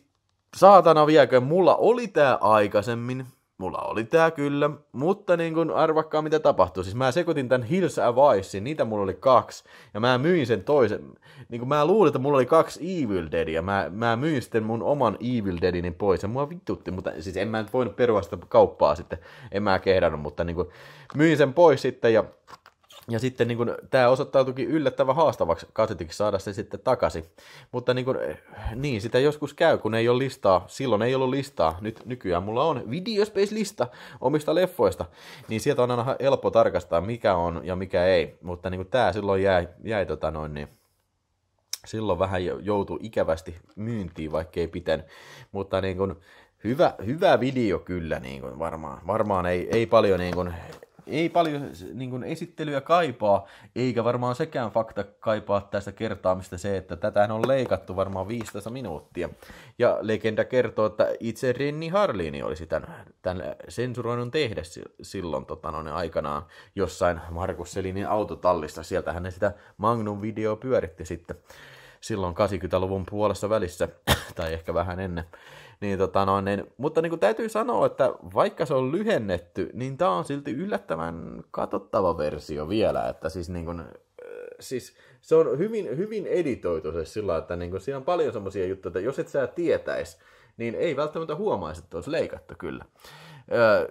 saatana viekö, mulla oli tää aikaisemmin, Mulla oli tää kyllä, mutta niin kun arvakkaa mitä tapahtui. Siis mä sekoitin tän Hills Avicein, niitä mulla oli kaksi, ja mä myin sen toisen. Niin kun mä luulin, että mulla oli kaksi Evil Deadia, mä, mä myin sitten mun oman Evil Deadini pois, ja mua vittutti, mutta siis en mä nyt voinut perua sitä kauppaa sitten, en mä kehdannut, mutta niin kun myin sen pois sitten, ja ja sitten niin tämä osoittautuikin yllättävän haastavaksi kasetiksi saada se sitten takaisin. Mutta niin, kuin, niin, sitä joskus käy, kun ei ole listaa. Silloin ei ollut listaa. Nyt nykyään mulla on Videospace-lista omista leffoista. Niin sieltä on aina helppo tarkastaa, mikä on ja mikä ei. Mutta niin tämä silloin jäi, jäi tota noin, niin silloin vähän joutui ikävästi myyntiin, vaikka ei pitänyt. Mutta niin kuin, hyvä, hyvä video kyllä niin kuin varmaan. Varmaan ei, ei paljon niin kuin, ei paljon niin kuin esittelyä kaipaa, eikä varmaan sekään fakta kaipaa tästä kertaamista se, että tätä on leikattu varmaan 15 minuuttia. Ja legenda kertoo, että itse Renni Harlini olisi tämän, tämän sensuroinnin tehdä silloin tota, noin aikanaan jossain Markus Selinin autotallissa. Sieltähän ne sitä Magnum-video pyöritti sitten silloin 80-luvun puolessa välissä, [COUGHS] tai ehkä vähän ennen. Niin, tota noin, niin, mutta niin kuin täytyy sanoa, että vaikka se on lyhennetty, niin tämä on silti yllättävän katsottava versio vielä. Että siis, niin kuin, siis se on hyvin, hyvin editoitu se sillä, että niin kuin, siinä on paljon semmoisia juttuja, että jos et sä tietäisi, niin ei välttämättä huomaisi, että olisi leikattu kyllä. Öö,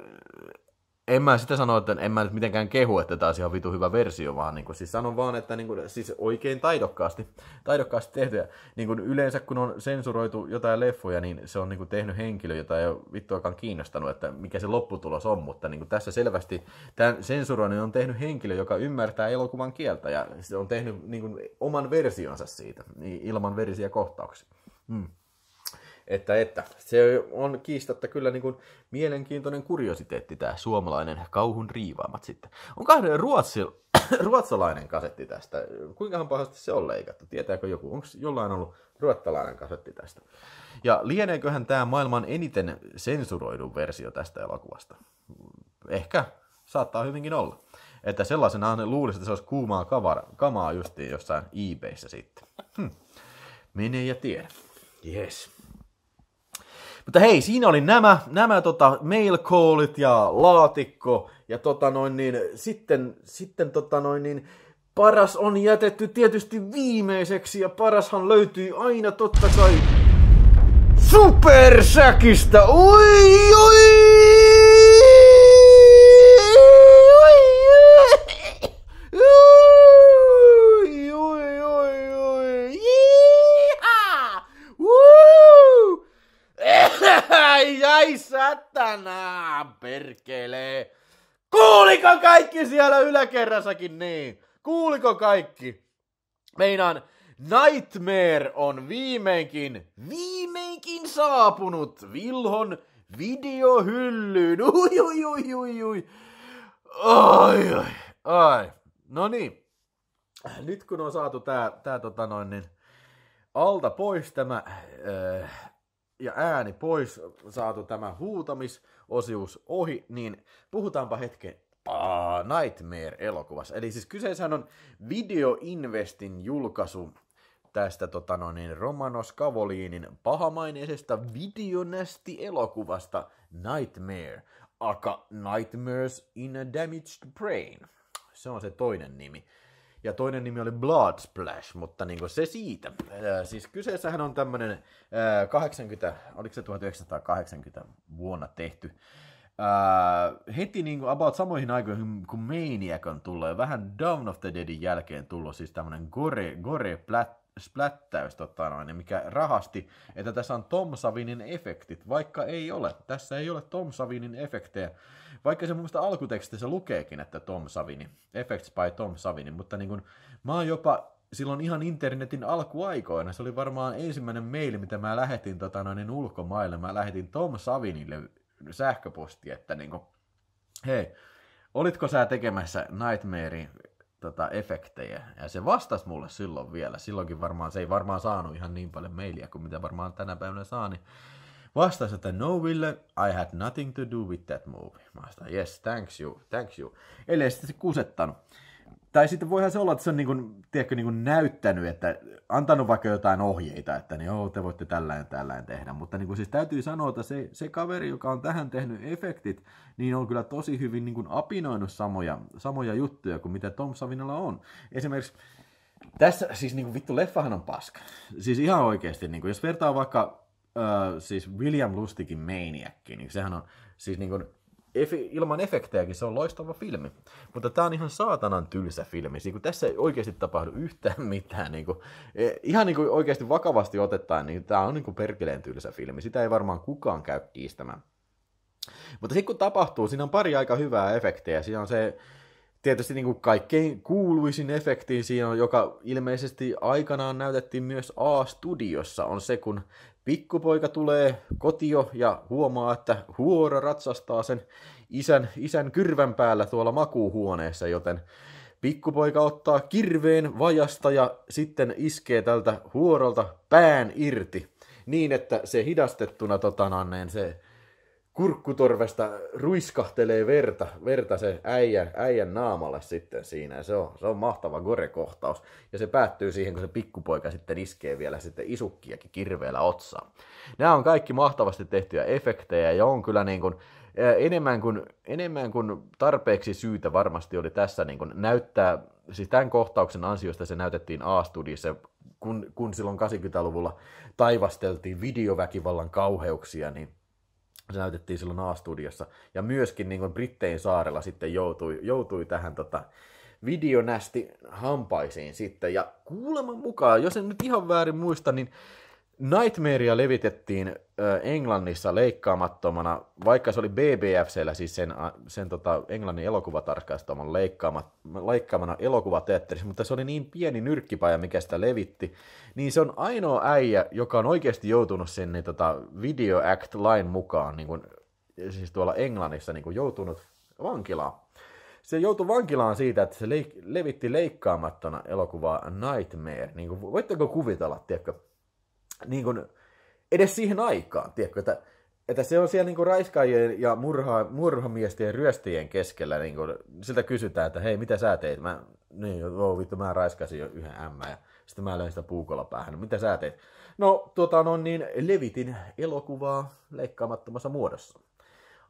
en mä sitä sano, että en mä nyt mitenkään kehu, että tämä olisi ihan vitu hyvä versio, vaan niin kuin, siis sanon vaan, että niin kuin, siis oikein taidokkaasti, [LAUGHS] taidokkaasti tehty. niin kuin yleensä kun on sensuroitu jotain leffoja, niin se on niin kuin, tehnyt henkilö, jota ei ole vittuakaan kiinnostanut, että mikä se lopputulos on, mutta niin kuin, tässä selvästi tämän sensuroinnin on tehnyt henkilö, joka ymmärtää elokuvan kieltä ja se on tehnyt niin kuin, oman versionsa siitä, ilman verisiä kohtauksia. Hmm. Että, että se on kiistatta kyllä niin kuin mielenkiintoinen kuriositeetti tämä suomalainen kauhun riivaamat sitten. On kahden ruotsi, [COUGHS] ruotsalainen kasetti tästä. Kuinkahan pahasti se on leikattu? Tietääkö joku? Onko jollain ollut ruotsalainen kasetti tästä? Ja lieneeköhän tämä maailman eniten sensuroidun versio tästä elokuvasta? Ehkä saattaa hyvinkin olla. Että sellaisenaan luulisi, että se olisi kuumaa kavara, kamaa justiin jossain eBayssä sitten. Hm. Mene ja tiedä. Yes. Mutta hei, siinä oli nämä, nämä tota, mail callit ja laatikko. Ja tota noin niin, sitten, sitten tota noin niin, paras on jätetty tietysti viimeiseksi. Ja parashan löytyy aina totta kai supersäkistä. Oi, oi! Ai satana, perkele. Kuuliko kaikki siellä yläkerrassakin niin? Kuuliko kaikki? Meinaan, Nightmare on viimeinkin, viimeinkin saapunut Vilhon videohyllyyn. [LAUGHS] Ui, ui, ui, ui, ui. Ai, ai, ai. No niin. Nyt kun on saatu tää, tää tota noin, niin alta pois tämä äh, ja ääni pois, saatu tämä huutamisosuus ohi, niin puhutaanpa hetken Nightmare-elokuvassa. Eli siis kyseessähän on Video Investin julkaisu tästä tota no niin, Romanos Kavoliinin pahamaineisesta videonästi-elokuvasta Nightmare. aka Nightmares in a Damaged Brain. Se on se toinen nimi. Ja toinen nimi oli Blood Splash, mutta niin se siitä. Ää, siis kyseessähän on tämmönen 80, oliko se 1980 vuonna tehty Uh, heti niin kuin about samoihin aikoihin, kun Maniac on tullut, ja vähän Dawn of the Deadin jälkeen tullut siis tämmönen gore, gore plat, splättäys, tota noin, mikä rahasti, että tässä on Tom Savinin efektit, vaikka ei ole. Tässä ei ole Tom Savinin efektejä, vaikka se mun mielestä alkutekstissä lukeekin, että Tom Savini, effects by Tom Savini, mutta niin kuin, mä oon jopa silloin ihan internetin alkuaikoina, se oli varmaan ensimmäinen maili, mitä mä lähetin tota noin, ulkomaille, mä lähetin Tom Savinille sähköposti, että niin kuin, hei, olitko sä tekemässä Nightmarein tota, efektejä? Ja se vastasi mulle silloin vielä. Silloinkin varmaan, se ei varmaan saanut ihan niin paljon mailia kuin mitä varmaan tänä päivänä saa, niin vastasi, että no Ville, I had nothing to do with that movie. Mä vastaan, yes, thanks you, thanks you. Eli sitten se kusettanut. Tai sitten voihan se olla, että se on niin kuin, tiedätkö, niin kuin näyttänyt, että antanut vaikka jotain ohjeita, että niin, joo, te voitte tällä tällä tehdä. Mutta niin kuin, siis täytyy sanoa, että se, se kaveri, joka on tähän tehnyt efektit, niin on kyllä tosi hyvin niin kuin apinoinut samoja, samoja juttuja kuin mitä Tom Savinalla on. Esimerkiksi tässä, siis niin kuin vittu, leffahan on paska. Siis ihan oikeasti, niin kuin, jos vertaa vaikka siis William Lustikin Maniac, niin sehän on siis niin kuin, ilman efektejäkin se on loistava filmi. Mutta tämä on ihan saatanan tylsä filmi. Niin tässä ei oikeasti tapahdu yhtään [LAUGHS] mitään. Niin kuin, e, ihan niin kuin oikeasti vakavasti otetaan, niin tämä on niin kuin perkeleen tylsä filmi. Sitä ei varmaan kukaan käy kiistämään. Mutta sitten kun tapahtuu, siinä on pari aika hyvää efektejä. Siinä on se tietysti niin kuin kaikkein kuuluisin efekti siinä on, joka ilmeisesti aikanaan näytettiin myös A-studiossa, on se, kun Pikkupoika tulee kotio ja huomaa, että huora ratsastaa sen isän, isän kyrvän päällä tuolla makuuhuoneessa, joten pikkupoika ottaa kirveen vajasta ja sitten iskee tältä huorolta pään irti niin, että se hidastettuna totananneen se kurkkutorvesta ruiskahtelee verta, verta se äijän, äijän naamalle sitten siinä. Se on, se on mahtava gore-kohtaus. Ja se päättyy siihen, kun se pikkupoika sitten iskee vielä sitten isukkiakin kirveellä otsaan. Nämä on kaikki mahtavasti tehtyjä efektejä ja on kyllä niin kuin, enemmän kuin, enemmän kuin tarpeeksi syytä varmasti oli tässä niin kuin näyttää, siis tämän kohtauksen ansiosta se näytettiin A-studiossa, kun, kun silloin 80-luvulla taivasteltiin videoväkivallan kauheuksia, niin se näytettiin silloin A-studiossa. Ja myöskin niin Brittein saarella sitten joutui, joutui tähän tota, videonästi hampaisiin sitten. Ja kuuleman mukaan, jos en nyt ihan väärin muista, niin Nightmarea levitettiin Englannissa leikkaamattomana, vaikka se oli BBFCllä, siis sen, sen tota, Englannin elokuvatarkastamon leikkaamat, leikkaamana elokuvateatterissa, mutta se oli niin pieni nyrkkipaja, mikä sitä levitti, niin se on ainoa äijä, joka on oikeasti joutunut sinne tota, Video Act-lain mukaan, niin kuin, siis tuolla Englannissa niin kuin joutunut vankilaan. Se joutui vankilaan siitä, että se leik- levitti leikkaamattomana elokuvaa Nightmare. Niin kuin, voitteko kuvitella, tiedätkö, niin kuin, edes siihen aikaan, tiedätkö, että, että se on siellä niin kuin raiskaajien ja murha, murhamiesten ja ryöstäjien keskellä, niin kuin, siltä kysytään, että hei, mitä sä teit? Mä, niin, oo, vittu, mä raiskasin jo yhden ämmän ja sitten mä löin sitä puukolla päähän. No, mitä sä teit? No, tuota, no niin, levitin elokuvaa leikkaamattomassa muodossa.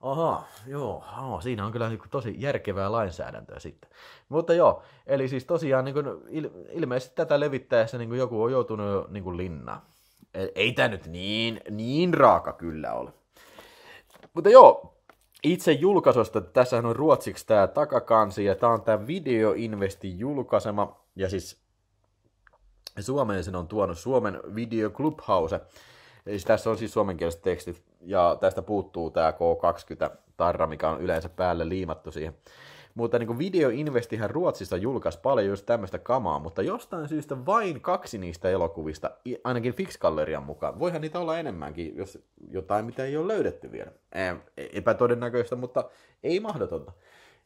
Aha, joo, oh, siinä on kyllä niin tosi järkevää lainsäädäntöä sitten. Mutta joo, eli siis tosiaan niin kuin, ilmeisesti tätä levittäessä niin kuin joku on joutunut niin kuin linnaan. Ei tämä nyt niin, niin raaka kyllä ole. Mutta joo, itse julkaisusta, tässä on ruotsiksi tämä takakansi, ja tämä on tämä Videoinvestin julkaisema, ja siis Suomeen sen on tuonut Suomen Video Clubhouse. Siis tässä on siis suomenkieliset tekstit, ja tästä puuttuu tämä K20-tarra, mikä on yleensä päälle liimattu siihen. Mutta niin Videoinvestihän Ruotsissa julkaisi paljon just tämmöistä kamaa, mutta jostain syystä vain kaksi niistä elokuvista, ainakin Fixgallerian mukaan. Voihan niitä olla enemmänkin, jos jotain, mitä ei ole löydetty vielä. Epätodennäköistä, mutta ei mahdotonta.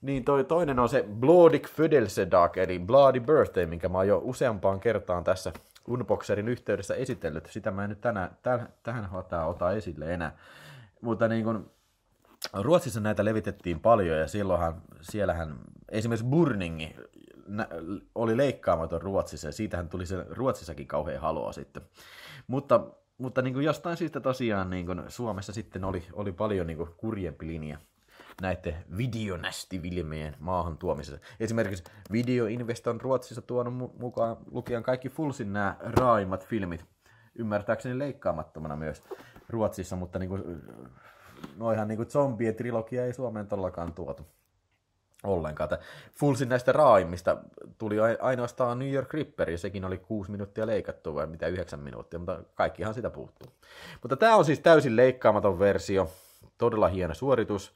Niin toi toinen on se Blodig Födelsedag, eli Bloody Birthday, minkä mä oon jo useampaan kertaan tässä Unboxerin yhteydessä esitellyt. Sitä mä en nyt tänään, täh, tähän hoitaa ota esille enää. Mutta niin kun, Ruotsissa näitä levitettiin paljon ja silloinhan siellähän esimerkiksi Burningi oli leikkaamaton Ruotsissa ja siitähän tuli se Ruotsissakin kauhean halua sitten. Mutta, mutta niin kuin jostain syystä tosiaan niin kuin Suomessa sitten oli, oli paljon niin kuin kurjempi linja. näiden videonästivilmien maahan tuomisessa. Esimerkiksi Video Invest on Ruotsissa tuonut mukaan lukien kaikki Fullsin nämä raaimmat filmit. Ymmärtääkseni leikkaamattomana myös Ruotsissa, mutta niinku, noihan niinku zombie-trilogia ei Suomeen todellakaan tuotu ollenkaan. Fullsin näistä raaimmista tuli ainoastaan New York Ripper, ja sekin oli kuusi minuuttia leikattu, vai mitä yhdeksän minuuttia, mutta kaikkihan sitä puuttuu. Mutta tämä on siis täysin leikkaamaton versio, todella hieno suoritus,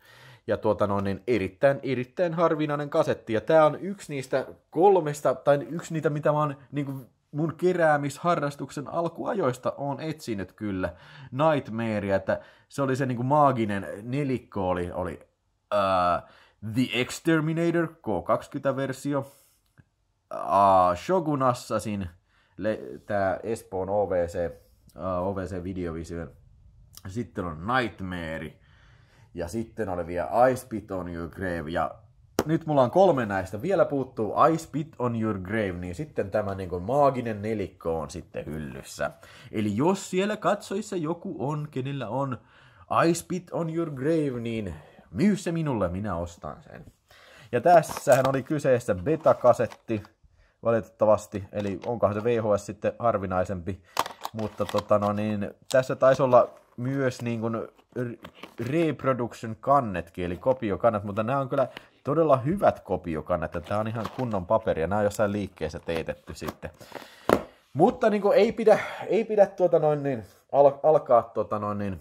ja tuota no, niin erittäin, erittäin harvinainen kasetti, ja tämä on yksi niistä kolmesta, tai yksi niitä, mitä mä oon niin kuin mun keräämisharrastuksen alkuajoista on etsinyt kyllä Nightmarea, että se oli se niin kuin maaginen nelikko oli, oli uh, The Exterminator K20-versio, uh, Shogun Assassin, tämä Espoon OVC, uh, OVC Videovision, sitten on Nightmare, ja sitten oli vielä I Spit on Your Grave, ja nyt mulla on kolme näistä. Vielä puuttuu I Spit on Your Grave, niin sitten tämä niin kuin maaginen nelikko on sitten hyllyssä. Eli jos siellä katsoissa joku on, kenellä on I Spit on Your Grave, niin myy se minulle, minä ostan sen. Ja tässähän oli kyseessä beta-kasetti, valitettavasti, eli onkohan se VHS sitten harvinaisempi, mutta tota no niin, tässä taisi olla myös niin kuin reproduction kannetkin, eli kopiokannat, mutta nämä on kyllä todella hyvät kopiokannat, tämä on ihan kunnon paperi, ja nämä on jossain liikkeessä teetetty sitten. Mutta niin ei pidä, ei pidä tuota noin, niin, al, alkaa tuota noin, niin,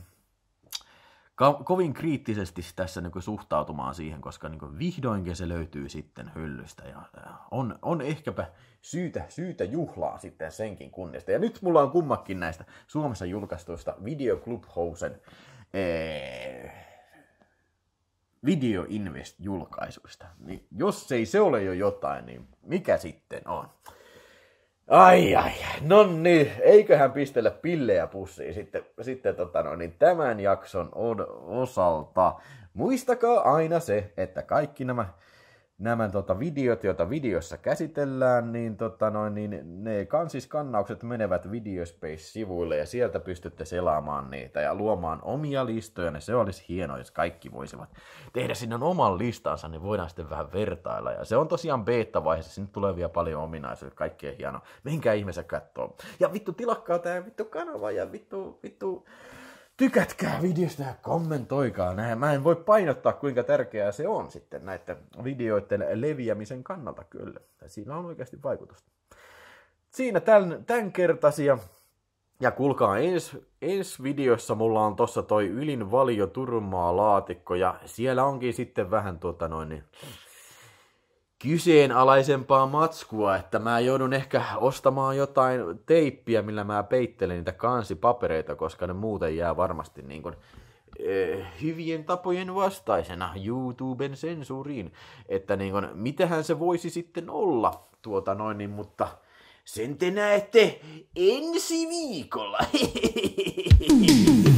ko- kovin kriittisesti tässä niin suhtautumaan siihen, koska niin vihdoinkin se löytyy sitten hyllystä. Ja, on, on ehkäpä syytä, syytä juhlaa sitten senkin kunniasta. Ja nyt mulla on kummakin näistä Suomessa julkaistuista Video Clubhousen ee, Video Invest-julkaisuista. Niin jos ei se ole jo jotain, niin mikä sitten on? Ai ai, no niin, eiköhän pistellä pillejä pussiin sitten, sitten tota no, niin tämän jakson osalta. Muistakaa aina se, että kaikki nämä nämä tota, videot, joita videossa käsitellään, niin, tota, noin, niin ne kansiskannaukset menevät Videospace-sivuille ja sieltä pystytte selaamaan niitä ja luomaan omia listoja. Ja se olisi hienoa, jos kaikki voisivat tehdä sinne oman listansa, niin voidaan sitten vähän vertailla. Ja se on tosiaan beta-vaiheessa, sinne tulee vielä paljon ominaisuuksia, kaikkea hienoa. Menkää ihmeessä katsoa. Ja vittu tilakkaa tää vittu kanava ja vittu, vittu tykätkää videosta ja kommentoikaa näin. Mä en voi painottaa, kuinka tärkeää se on sitten näiden videoiden leviämisen kannalta kyllä. Siinä on oikeasti vaikutusta. Siinä tämän, tämän kertaisia. Ja kuulkaa, ensi, ensi videossa mulla on tossa toi Ylin Valio Turunmaa laatikko ja siellä onkin sitten vähän tuota noin, niin kyseenalaisempaa matskua, että mä joudun ehkä ostamaan jotain teippiä, millä mä peittelen niitä kansipapereita, koska ne muuten jää varmasti niin kuin, eh, hyvien tapojen vastaisena YouTuben sensuuriin. Että niin kuin, mitähän se voisi sitten olla, tuota noin, niin, mutta sen te näette ensi viikolla. [LAUGHS]